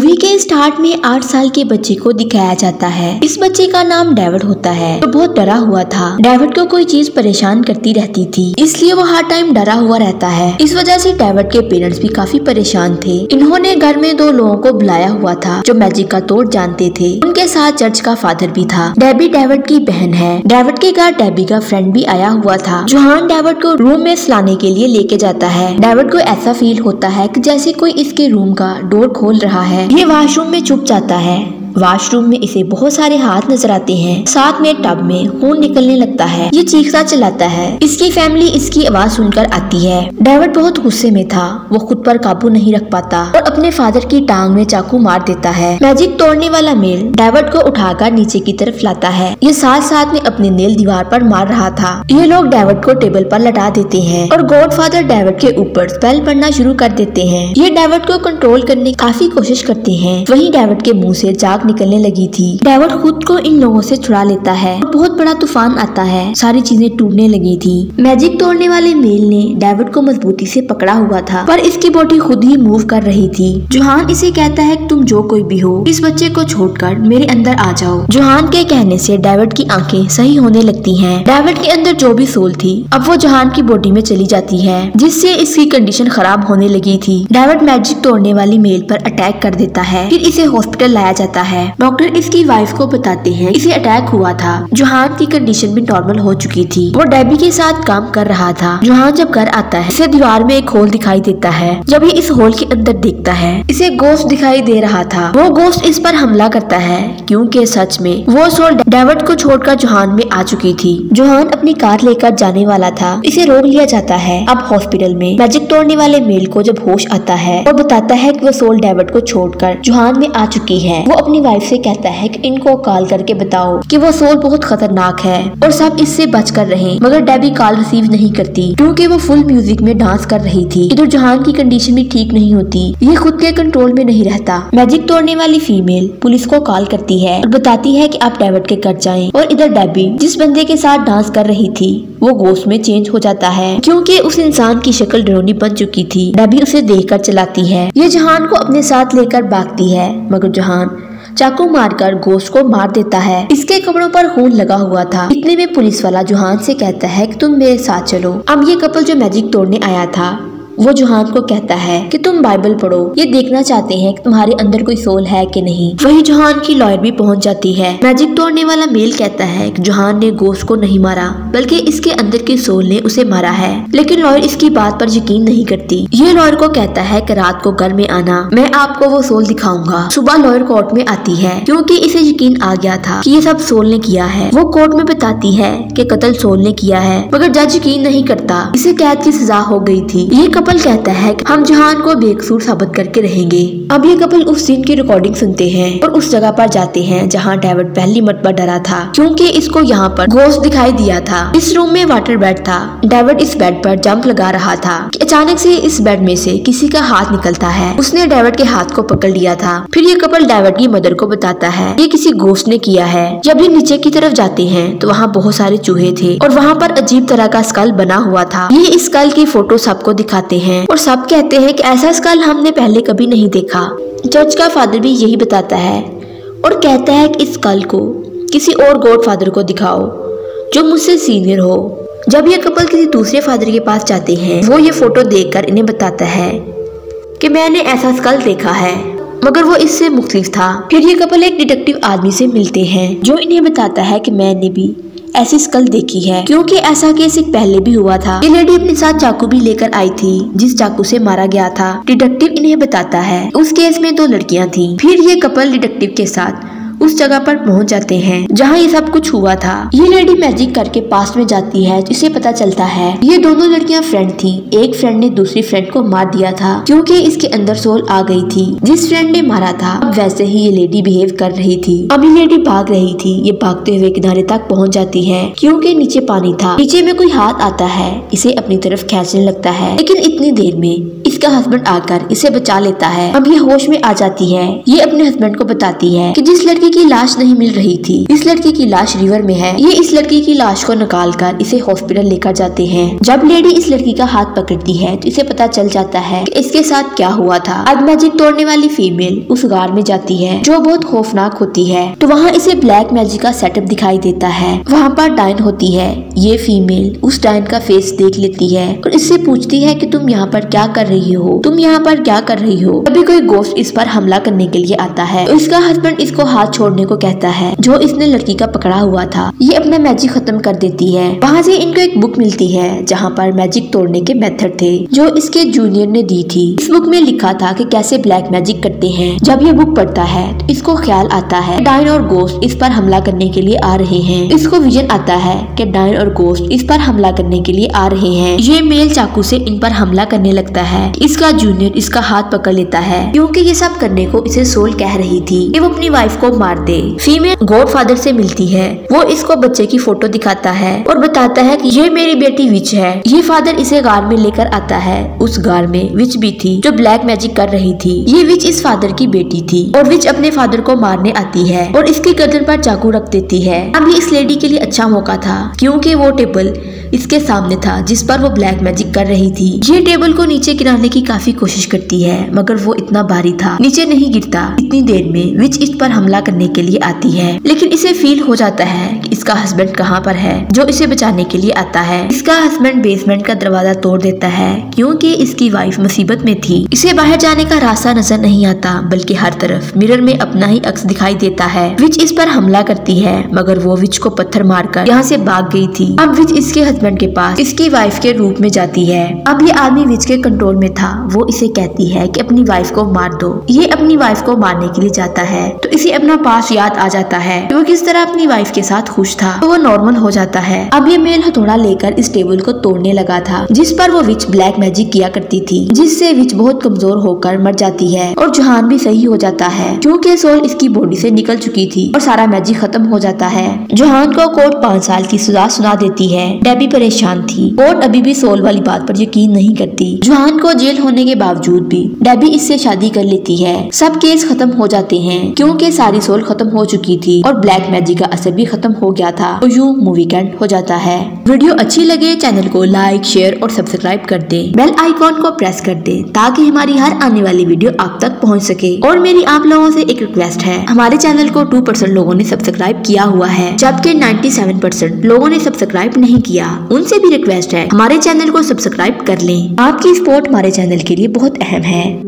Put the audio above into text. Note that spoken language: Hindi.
मूवी के स्टार्ट में आठ साल के बच्चे को दिखाया जाता है। इस बच्चे का नाम डेविड होता है। जो तो बहुत डरा हुआ था। डेविड को कोई चीज़ परेशान करती रहती थी। इसलिए वो हर टाइम डरा हुआ रहता है। इस वजह से डेविड के पेरेंट्स भी काफ़ी परेशान थे। इन्होंने घर में दो लोगों को बुलाया हुआ था, जो मैजिक का तोड़ जानते थे। उनके साथ चर्च का फादर भी था। डेबी डेविड की बहन है। डेविड के घर डेबी का फ्रेंड भी आया हुआ था जोहान डेविड को रूम में सुलाने के लिए लेके जाता है। डेविड को ऐसा फील होता है की जैसे कोई इसके रूम का डोर खोल रहा है। ये वॉशरूम में छुप जाता है। वॉशरूम में इसे बहुत सारे हाथ नज़र आते हैं। साथ में टब में खून निकलने लगता है। ये चीखता चलाता है। इसकी फैमिली इसकी आवाज़ सुनकर आती है। डेविड बहुत गुस्से में था। वो खुद पर काबू नहीं रख पाता और अपने फादर की टांग में चाकू मार देता है। मैजिक तोड़ने वाला मेल डेविड को उठाकर नीचे की तरफ़ लाता है। ये साथ साथ में अपने नेल दीवार पर मार रहा था। ये लोग डेविड को टेबल पर लटा देते हैं और गॉड फादर डेविड के ऊपर स्पेल पढ़ना शुरू कर देते हैं। ये डेविड को कंट्रोल करने की काफ़ी कोशिश करते हैं। वही डेविड के मुँह से जाग निकलने लगी थी। डेविड खुद को इन लोगों से छुड़ा लेता है बहुत बड़ा तूफ़ान आता है। सारी चीज़ें टूटने लगी थी। मैजिक तोड़ने वाले मेल ने डेविड को मजबूती से पकड़ा हुआ था, पर इसकी बॉडी खुद ही मूव कर रही थी। जोहान इसे कहता है, तुम जो कोई भी हो, इस बच्चे को छोड़कर मेरे अंदर आ जाओ। जोहान के कहने से डेविड की आँखें सही होने लगती हैं। डेविड के अंदर जो भी सोल थी, अब वो जोहान की बॉडी में चली जाती है, जिससे इसकी कंडीशन खराब होने लगी थी। डेविड मैजिक तोड़ने वाली मेल पर अटैक कर देता है, फिर इसे हॉस्पिटल लाया जाता है। डॉक्टर इसकी वाइफ को बताते हैं, इसे अटैक हुआ था जोहान की कंडीशन भी नॉर्मल हो चुकी थी। वो डेबी के साथ काम कर रहा था जोहान जब घर आता है, इसे दीवार में एक होल दिखाई देता है, जब ये इस होल के अंदर देखता है। इसे गोश्त दिखाई दे रहा था। वो गोश्त इस पर हमला करता है, क्योंकि सच में, वो सोल डेविड को छोड़कर जोहान में आ चुकी थी। जोहान अपनी कार लेकर जाने वाला था। इसे रोक लिया जाता है। अब हॉस्पिटल में मैजिक तोड़ने वाले मेल को जब होश आता है और बताता है कि वो सोल डेविड को छोड़कर जोहान में आ चुकी है। वो अपनी वाइफ से कहता है कि इनको कॉल करके बताओ कि वो सोल बहुत खतरनाक है और सब इससे बच कर रहे। मगर डेबी कॉल रिसीव नहीं करती, क्योंकि वो फुल म्यूज़िक में डांस कर रही थी। इधर जहान की कंडीशन भी ठीक नहीं होती। ये खुद के कंट्रोल में नहीं रहता। मैजिक तोड़ने वाली फीमेल पुलिस को कॉल करती है और बताती है की आप डेविड के घर जाए। और इधर डेबी जिस बंदे के साथ डांस कर रही थी, वो गोश्त में चेंज हो जाता है, क्योंकि उस इंसान की शक्ल डरोनी बन चुकी थी। डेबी उसे देखकर चलाती है। ये जहान को अपने साथ लेकर भागती है, मगर जहान चाकू मारकर गोश्त को मार देता है। इसके कपड़ों पर खून लगा हुआ था। इतने में पुलिस वाला जुहान से कहता है कि तुम मेरे साथ चलो। अब ये कपल जो मैजिक तोड़ने आया था वो जुहान को कहता है कि तुम बाइबल पढ़ो, ये देखना चाहते हैं कि तुम्हारे अंदर कोई सोल है कि नहीं। वही जुहान की लॉयर भी पहुँच जाती है। मैजिक तोड़ने वाला मेल कहता है कि जुहान ने गोश्त को नहीं मारा, बल्कि इसके अंदर की सोल ने उसे मारा है। लेकिन लॉयर इसकी बात पर यकीन नहीं करती। ये लॉयर को कहता है कि रात को घर में आना, मैं आपको वो सोल दिखाऊँगा। सुबह लॉयर कोर्ट में आती है, क्योंकि इसे यकीन आ गया था कि ये सब सोल ने किया है। वो कोर्ट में बताती है कि कत्ल सोल ने किया है, मगर जज यकीन नहीं करता। इसे कैद की सजा हो गई थी। ये कपल कहता है कि हम जहान को बेकसूर साबित करके रहेंगे। अब ये कपल उस सीन की रिकॉर्डिंग सुनते हैं और उस जगह पर जाते हैं जहाँ डेविड पहली मरतबा डरा था, क्योंकि इसको यहाँ पर गोश्त दिखाई दिया था। इस रूम में वाटर बेड था। डेविड इस बेड पर जंप लगा रहा था अचानक से इस बेड में से किसी का हाथ निकलता है। उसने डेविड के हाथ को पकड़ लिया था। फिर ये कपल डेविड की मदर को बताता है, ये किसी गोश्त ने किया है। जब ये नीचे की तरफ़ जाते हैं तो वहाँ बहुत सारे चूहे थे और वहाँ पर अजीब तरह का स्कल बना हुआ था। ये स्कल की फ़ोटो सबको दिखाते हैं और सब कहते हैं कि ऐसा स्कल हमने पहले कभी नहीं देखा। चर्च का फादर भी यही बताता है और कहता है कि इस स्कल को किसी और गॉड फादर को दिखाओ, जो मुझसे सीनियर हो। जब ये कपल किसी दूसरे फादर के पास जाते हैं, वो ये फ़ोटो देखकर इन्हें बताता है कि मैंने ऐसा स्कल देखा है, मगर वो इससे मुख्तलिफ़ था। फिर ये कपल एक डिटेक्टिव आदमी से मिलते हैं, जो इन्हें बताता है कि मैंने भी ऐसी स्कल देखी है। क्योंकि ऐसा केस एक पहले भी हुआ था। ये लेडी अपने साथ चाकू भी लेकर आई थी, जिस चाकू से मारा गया था। डिटेक्टिव इन्हें बताता है। उस केस में दो लड़कियाँ थी। फिर ये कपल डिटेक्टिव के साथ उस जगह पर पहुँच जाते हैं, जहाँ ये सब कुछ हुआ था। ये लेडी मैजिक करके पास में जाती है, जिसे पता चलता है। ये दोनों लड़कियाँ फ्रेंड थी। एक फ्रेंड ने दूसरी फ्रेंड को मार दिया था, क्योंकि इसके अंदर सोल आ गई थी। जिस फ्रेंड ने मारा था, अब वैसे ही ये लेडी बिहेव कर रही थी। अब ये लेडी भाग रही थी। ये भागते हुए किनारे तक पहुँच जाती है, क्यूँकी नीचे पानी था। नीचे में कोई हाथ आता है, इसे अपनी तरफ़ खेचने लगता है। लेकिन इतनी देर में इसका हस्बैंड आकर इसे बचा लेता है। अब ये होश में आ जाती है। ये अपने हस्बैंड को बताती है कि जिस लड़की की लाश नहीं मिल रही थी। इस लड़की की लाश रिवर में है। ये इस लड़की की लाश को निकाल कर इसे हॉस्पिटल लेकर जाते हैं। जब लेडी इस लड़की का हाथ पकड़ती है तो इसे पता चल जाता है कि इसके साथ क्या हुआ था। अब मैजिक तोड़ने वाली फीमेल उस गार में जाती है, जो बहुत खौफनाक होती है। तो वहाँ इसे ब्लैक मैजिक का सेटअप दिखाई देता है। वहाँ पर डाइन होती है। ये फीमेल उस डाइन का फेस देख लेती है और इससे पूछती है की तुम यहाँ पर क्या कर रही हो? तुम यहाँ पर क्या कर रही हो? अभी कोई गोश्त इस पर हमला करने के लिए आता है। तो इसका हस्बैंड इसको हाथ छोड़ने को कहता है, जो इसने लड़की का पकड़ा हुआ था। ये अपना मैजिक खत्म कर देती है। वहाँ से इनको एक बुक मिलती है, जहाँ पर मैजिक तोड़ने के मेथड थे, जो इसके जूनियर ने दी थी। इस बुक में लिखा था कि कैसे ब्लैक मैजिक करते हैं। जब ये बुक पढ़ता है तो इसको ख्याल आता है डाइन और गोश्त इस पर हमला करने के लिए आ रहे हैं। इसको विजन आता है कि डाइन और गोश्त इस पर हमला करने के लिए आ रहे हैं। ये मेल चाकू से इन पर हमला करने लगता है। इसका जूनियर इसका हाथ पकड़ लेता है, क्योंकि ये सब करने को इसे सोल कह रही थी। वो अपनी वाइफ को मार दे फीमेल गॉड फादर से मिलती है। वो इसको बच्चे की फ़ोटो दिखाता है और बताता है कि ये मेरी बेटी विच है। ये फादर इसे गार में लेकर आता है। उस गार में विच भी थी जो ब्लैक मैजिक कर रही थी। ये विच इस फादर की बेटी थी और विच अपने फादर को मारने आती है और इसकी गर्दन पर चाकू रख देती है। अब ये इस लेडी के लिए अच्छा मौका था, क्योंकि वो टेबल इसके सामने था, जिस पर वो ब्लैक मैजिक कर रही थी। ये टेबल को नीचे गिराने की काफ़ी कोशिश करती है, मगर वो इतना भारी था। नीचे नहीं गिरता, इतनी देर में विच इस पर हमला करने के लिए आती है। लेकिन इसे फील हो जाता है कि इसका हस्बैंड कहाँ पर है, जो इसे बचाने के लिए आता है। इसका हस्बैंड बेसमेंट का दरवाज़ा तोड़ देता है, क्योंकि इसकी वाइफ मुसीबत में थी। इसे बाहर जाने का रास्ता नज़र नहीं आता, बल्कि हर तरफ़ मिरर में अपना ही अक्स दिखाई देता है। विच इस पर हमला करती है, मगर वो विच को पत्थर मारकर यहाँ से भाग गई थी। अब विच इसके हस्बैंड के पास इसकी वाइफ के रूप में जाती है। अब ये आदमी विच के कंट्रोल में था, वो इसे कहती है कि अपनी वाइफ को मार दो। ये अपनी वाइफ को मारने के लिए जाता है। तो इसे अपना पास याद आ जाता है। वो किस तरह अपनी वाइफ के साथ खुश था। तो वो नॉर्मल हो जाता है। अब ये मेल हथौड़ा लेकर इस टेबल को तोड़ने लगा था, जिस पर वो विच ब्लैक मैजिक किया करती थी, जिससे विच बहुत कमज़ोर होकर मर जाती है और जुहान भी सही हो जाता है। क्योंकि सोल इसकी बॉडी से निकल चुकी थी और सारा मैजिक खत्म हो जाता है। जुहान को कोर्ट पाँच साल की सजा सुना देती है। डेबी परेशान थी। कोर्ट अभी भी सोल वाली बात पर यकीन नहीं करती। जुहान को जेल होने के बावजूद भी डेबी इससे शादी कर लेती है। सब केस खत्म हो जाते हैं, क्योंकि सारी सोल खत्म हो चुकी थी और ब्लैक मैजिक का असर भी खत्म हो गया था। तो यूँ मूवी कैंड हो जाता है। वीडियो अच्छी लगे, चैनल को लाइक शेयर और सब्सक्राइब कर दे। बेल आइकॉन को प्रेस कर दे, ताकि हमारी हर आने वाली वीडियो आप तक पहुँच सके। और मेरी आप लोगों से एक रिक्वेस्ट है। हमारे चैनल को टू परसेंट लोगों ने सब्सक्राइब किया हुआ है, जबकि 97 परसेंट लोगों ने सब्सक्राइब नहीं किया। उनसे भी रिक्वेस्ट है। हमारे चैनल को सब्सक्राइब कर लें। आपकी सपोर्ट हमारे चैनल के लिए बहुत अहम है।